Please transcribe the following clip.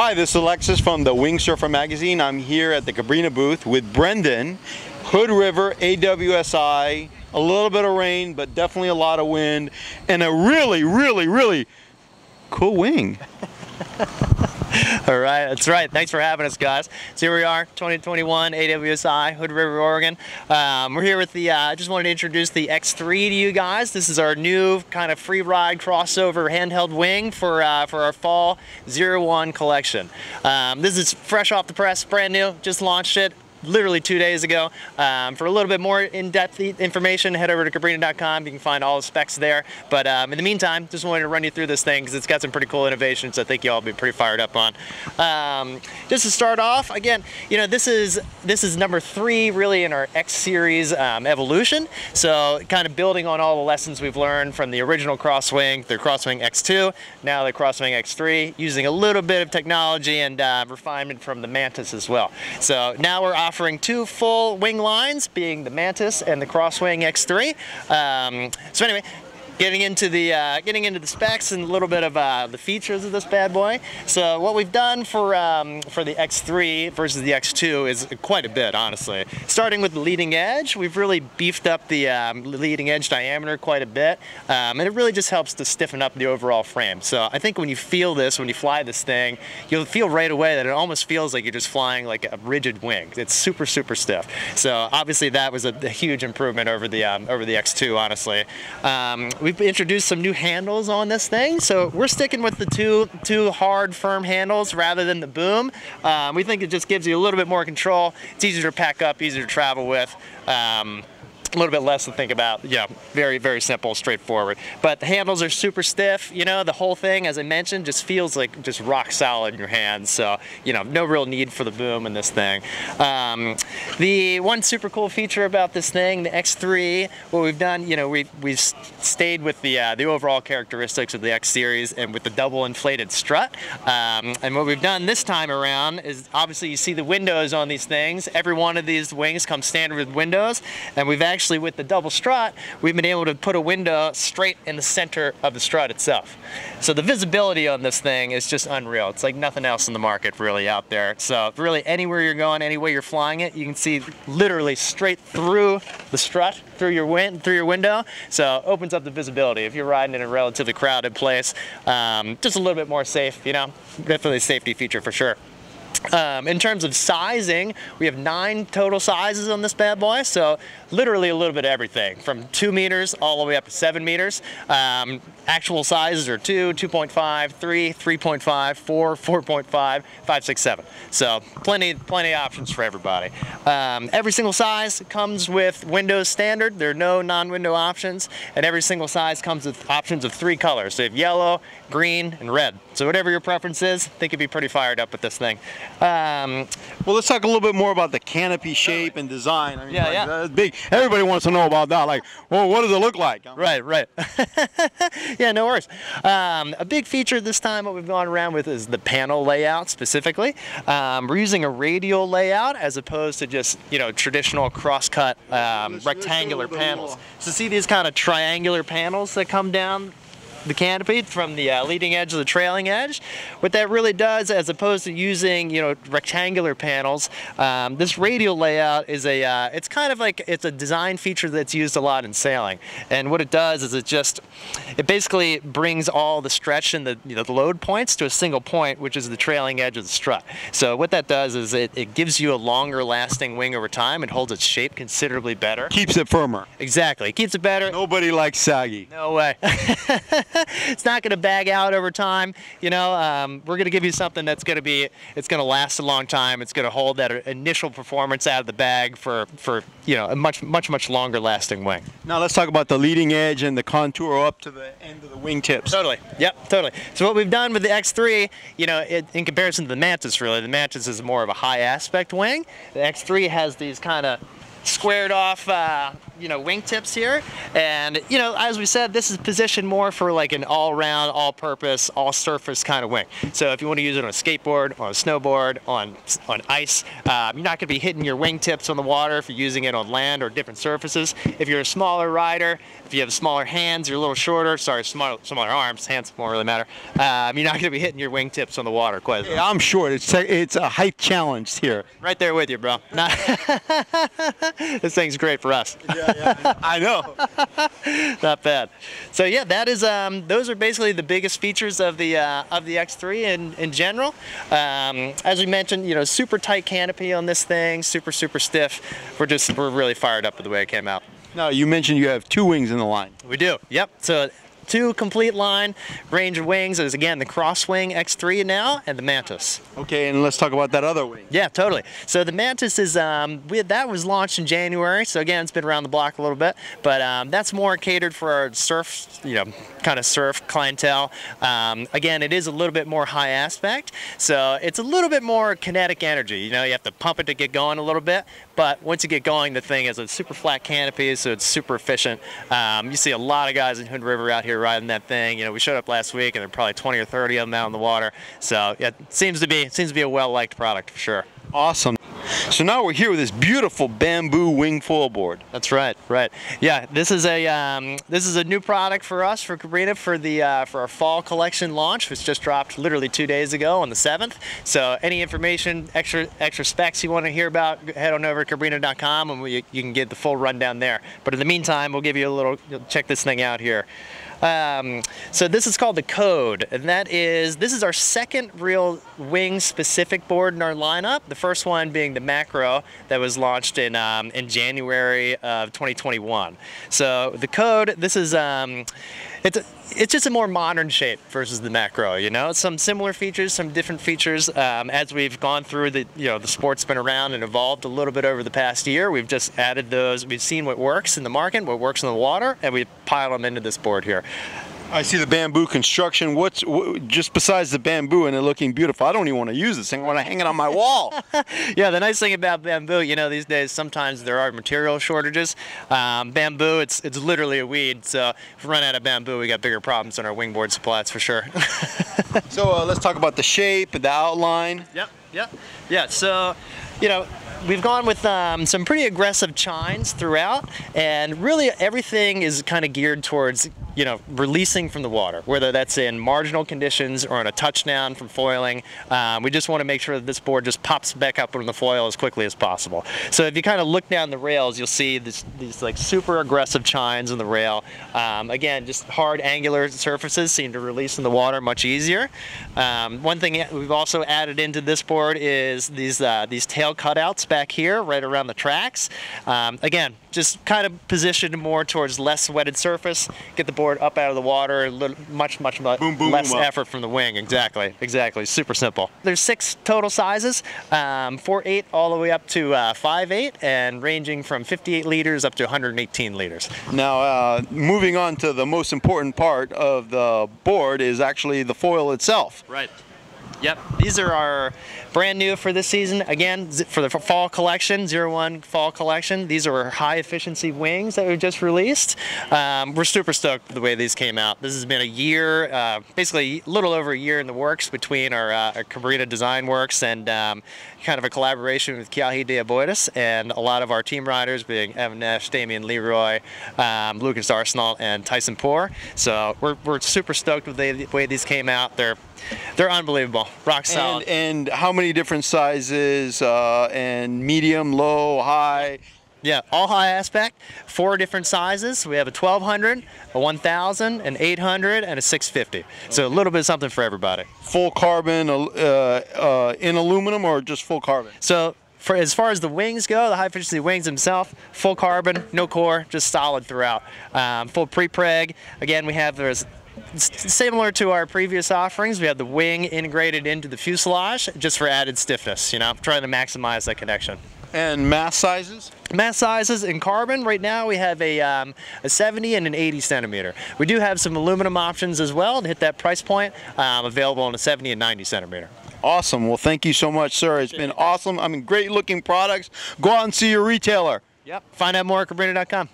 Hi, this is Alexis from the Wing Surfer magazine. I'm here at the Cabrinha booth with Brendan, Hood River AWSI, a little bit of rain, but definitely a lot of wind, and a really, really, really cool wing. All right, that's right. Thanks for having us, guys. So here we are, 2021 AWSI, Hood River, Oregon. Um, we're here with the, I uh, just wanted to introduce the X3 to you guys. This is our new kind of free ride crossover handheld wing for, uh, for our fall 01 collection. Um, this is fresh off the press, brand new, just launched it literally two days ago. Um, for a little bit more in-depth information, head over to Cabrinha.com. You can find all the specs there. But um, in the meantime, just wanted to run you through this thing because it's got some pretty cool innovations I think you all be pretty fired up on. Um, just to start off, again, you know, this is this is number three really in our X series um, evolution. So kind of building on all the lessons we've learned from the original Crosswing, the Crosswing X2, now the Crosswing X3, using a little bit of technology and uh, refinement from the Mantis as well. So now we're offering two full wing lines, being the Mantis and the Crosswing X3. Um, so anyway, getting into the uh, getting into the specs and a little bit of uh, the features of this bad boy. So what we've done for um, for the X3 versus the X2 is quite a bit, honestly. Starting with the leading edge, we've really beefed up the um, leading edge diameter quite a bit, um, and it really just helps to stiffen up the overall frame. So I think when you feel this, when you fly this thing, you'll feel right away that it almost feels like you're just flying like a rigid wing. It's super super stiff. So obviously that was a, a huge improvement over the um, over the X2, honestly. We've introduced some new handles on this thing. So we're sticking with the two, two hard, firm handles rather than the boom. Um, we think it just gives you a little bit more control. It's easier to pack up, easier to travel with. Um, a little bit less to think about. Yeah, very, very simple, straightforward. But the handles are super stiff. You know, the whole thing, as I mentioned, just feels like just rock solid in your hands. So, you know, no real need for the boom in this thing. Um, the one super cool feature about this thing, the X3, what we've done, you know, we've, we've stayed with the, uh, the overall characteristics of the X series and with the double inflated strut. Um, and what we've done this time around is obviously you see the windows on these things. Every one of these wings comes standard with windows. And we've actually actually with the double strut, we've been able to put a window straight in the center of the strut itself. So the visibility on this thing is just unreal. It's like nothing else in the market really out there. So really anywhere you're going, any way you're flying it, you can see literally straight through the strut, through your wind, through your window. So opens up the visibility. If you're riding in a relatively crowded place, um, just a little bit more safe, you know, definitely a safety feature for sure. Um, in terms of sizing, we have nine total sizes on this bad boy, so literally a little bit of everything, from two meters all the way up to seven meters. Um, actual sizes are two, 2.5, three, 3.5, four, 4.5, five, six, seven. So plenty, plenty of options for everybody. Um, every single size comes with Windows standard. There are no non-window options, and every single size comes with options of three colors. So you have yellow, green, and red. So whatever your preference is, I think you'd be pretty fired up with this thing. Um, well, let's talk a little bit more about the canopy shape and design. I mean, yeah, like, yeah. big. Everybody wants to know about that. Like, well, what does it look like? Right, right. yeah, no worries. Um, a big feature this time, what we've gone around with is the panel layout specifically. Um, we're using a radial layout as opposed to just, you know, traditional cross-cut um, rectangular panels. So see these kind of triangular panels that come down the canopy from the uh, leading edge to the trailing edge. What that really does, as opposed to using you know rectangular panels, um, this radial layout is a uh, it's kind of like it's a design feature that's used a lot in sailing. And what it does is it just it basically brings all the stretch and the, you know, the load points to a single point, which is the trailing edge of the strut. So what that does is it, it gives you a longer lasting wing over time. It holds its shape considerably better. Keeps it firmer. Exactly. It keeps it better. Nobody likes saggy. No way. it's not going to bag out over time. You know, um, we're going to give you something that's going to be, it's going to last a long time. It's going to hold that initial performance out of the bag for, for you know, a much, much, much longer lasting wing. Now let's talk about the leading edge and the contour up to the end of the wingtips. Totally. Yep, totally. So what we've done with the X3, you know, it, in comparison to the Mantis, really, the Mantis is more of a high aspect wing. The X3 has these kind of squared off uh, you know, wingtips here. And, you know, as we said, this is positioned more for like an all-round, all-purpose, all-surface kind of wing. So if you want to use it on a skateboard, on a snowboard, on, on ice, um, you're not going to be hitting your wingtips on the water if you're using it on land or different surfaces. If you're a smaller rider, if you have smaller hands, you're a little shorter. Sorry, smaller, smaller arms. Hands won't really matter. Um, you're not going to be hitting your wingtips on the water quite as Yeah. I'm short. It's it's a height challenge here. Right there with you, bro. This thing's great for us. I know. Not bad. So yeah, that is. Um, those are basically the biggest features of the uh, of the X3 in in general. Um, as we mentioned, you know, super tight canopy on this thing, super super stiff. We're just we're really fired up with the way it came out. Now you mentioned you have two wings in the line. We do. Yep. So two complete line range of wings is again the Crosswing X3 now and the Mantis. Okay, and let's talk about that other wing. Yeah, totally. So the Mantis is um, we, that was launched in January. So again, it's been around the block a little bit, but um, that's more catered for our surf, you know, kind of surf clientele. Um, again, it is a little bit more high aspect, so it's a little bit more kinetic energy. You know, you have to pump it to get going a little bit, but once you get going, the thing is a super flat canopy, so it's super efficient. Um, you see a lot of guys in Hood River out here riding that thing. You know, we showed up last week, and there are probably 20 or 30 of them out in the water. So yeah, it seems to be seems to be a well liked product for sure. Awesome. So now we're here with this beautiful bamboo wing foil board. That's right, right. Yeah, this is a um, this is a new product for us for Cabrinha for the uh, for our fall collection launch, which just dropped literally two days ago on the seventh. So any information, extra extra specs you want to hear about, head on over to Cabrinha.com and we, you can get the full rundown there. But in the meantime, we'll give you a little check this thing out here. Um, so this is called the Code, and that is this is our second real wing specific board in our lineup. The first one being the Macro that was launched in um, in January of 2021. So the Code, this is um, it's a, it's just a more modern shape versus the Macro. You know, some similar features, some different features. Um, as we've gone through the you know the sport's been around and evolved a little bit over the past year. We've just added those. We've seen what works in the market, what works in the water, and we pile them into this board here. I see the bamboo construction. What's wh- just besides the bamboo and it looking beautiful? I don't even want to use this thing. I want to hang it on my wall. Yeah, the nice thing about bamboo, you know, these days sometimes there are material shortages. Um, bamboo, it's it's literally a weed. So if we run out of bamboo, we got bigger problems on our wingboard supply. That's for sure. so uh, let's talk about the shape, the outline. Yep, yep. Yeah, so, you know, we've gone with um, some pretty aggressive chines throughout, and really everything is kind of geared towards, you know, releasing from the water, whether that's in marginal conditions or on a touchdown from foiling. Um, we just want to make sure that this board just pops back up on the foil as quickly as possible. So if you kind of look down the rails, you'll see this, these like super aggressive chines in the rail. Um, again, just hard angular surfaces seem to release in the water much easier. Um, one thing we've also added into this board is these uh, these tail cutouts back here, right around the tracks. Um, again, just kind of positioned more towards less wetted surface, get the board up out of the water, a little, much, much, much Boom, boom, less boom effort from the wing. Exactly, exactly. Super simple. There's six total sizes, um, 4.8 all the way up to uh, 5.8, and ranging from 58 liters up to 118 liters. Now, uh, moving on to the most important part of the board is actually the foil itself. Right. Yep. These are our brand new for this season. Again, for the fall collection, 01 fall collection. These are high efficiency wings that we just released. Um, we're super stoked with the way these came out. This has been a year, uh, basically a little over a year in the works between our, uh, our Design Works and um, kind of a collaboration with Keahi de Aboitiz and a lot of our team riders being Evan Netsch, Damien LeRoy, um, Lucas Arsenault, and Tyson Poor. So we're, we're super stoked with the way these came out. They're they're unbelievable, rock solid. And, and how many different sizes uh, and medium, low, high? yeah, all high aspect, four different sizes. We have a 1200, a 1000, an 800, and a 650. So a little bit of something for everybody. Full carbon uh, uh, in aluminum or just full carbon? So for as far as the wings go, the high efficiency wings themselves, full carbon, no core, just solid throughout. Um, full pre-preg. Again, we have there's similar to our previous offerings. We have the wing integrated into the fuselage just for added stiffness. You know, trying to maximize that connection. And mass sizes? Mass sizes in carbon, right now we have a, um, a 70 and an 80 centimeter. We do have some aluminum options as well to hit that price point, um, available in a 70 and 90 centimeter. Awesome. Well, thank you so much, sir. It's been awesome. I mean, great looking products. Go out and see your retailer. Yep. Find out more at Cabrinha.com.